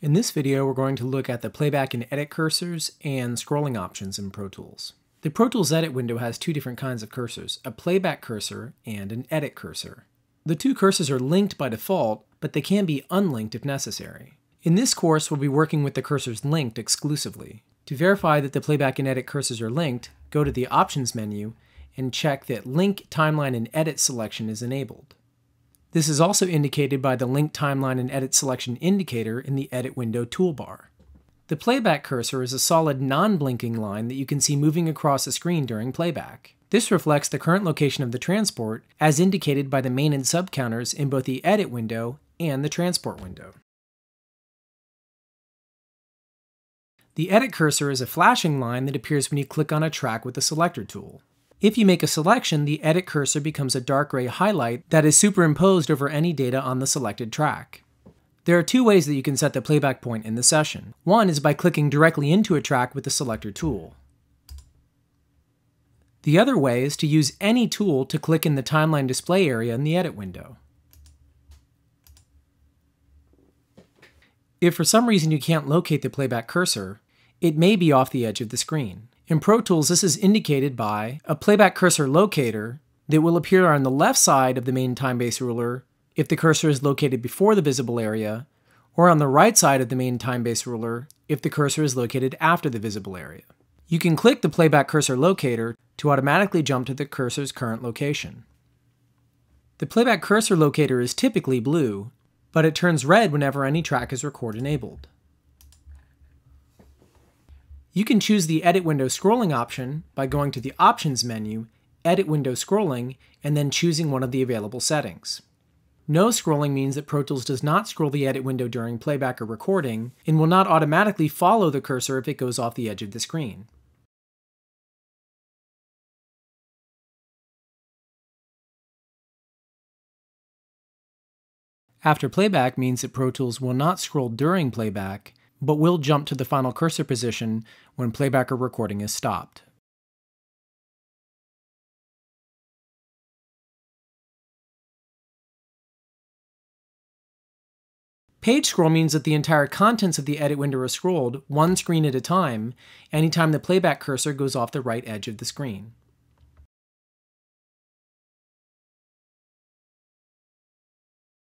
In this video, we're going to look at the playback and edit cursors and scrolling options in Pro Tools. The Pro Tools edit window has two different kinds of cursors, a playback cursor and an edit cursor. The two cursors are linked by default, but they can be unlinked if necessary. In this course, we'll be working with the cursors linked exclusively. To verify that the playback and edit cursors are linked, go to the Options menu and check that Link Timeline and Edit selection is enabled. This is also indicated by the Link Timeline and Edit Selection indicator in the Edit Window toolbar. The playback cursor is a solid non-blinking line that you can see moving across the screen during playback. This reflects the current location of the transport as indicated by the main and sub counters in both the Edit window and the Transport window. The Edit cursor is a flashing line that appears when you click on a track with the Selector tool. If you make a selection, the edit cursor becomes a dark gray highlight that is superimposed over any data on the selected track. There are two ways that you can set the playback point in the session. One is by clicking directly into a track with the selector tool. The other way is to use any tool to click in the timeline display area in the edit window. If for some reason you can't locate the playback cursor, it may be off the edge of the screen. In Pro Tools, this is indicated by a playback cursor locator that will appear on the left side of the main time base ruler if the cursor is located before the visible area, or on the right side of the main time base ruler if the cursor is located after the visible area. You can click the playback cursor locator to automatically jump to the cursor's current location. The playback cursor locator is typically blue, but it turns red whenever any track is record enabled. You can choose the Edit Window Scrolling option by going to the Options menu, Edit Window Scrolling, and then choosing one of the available settings. No scrolling means that Pro Tools does not scroll the edit window during playback or recording, and will not automatically follow the cursor if it goes off the edge of the screen. After playback means that Pro Tools will not scroll during playback, but will jump to the final cursor position when playback or recording is stopped. Page scroll means that the entire contents of the edit window are scrolled, one screen at a time, anytime the playback cursor goes off the right edge of the screen.